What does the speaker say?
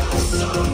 awesome.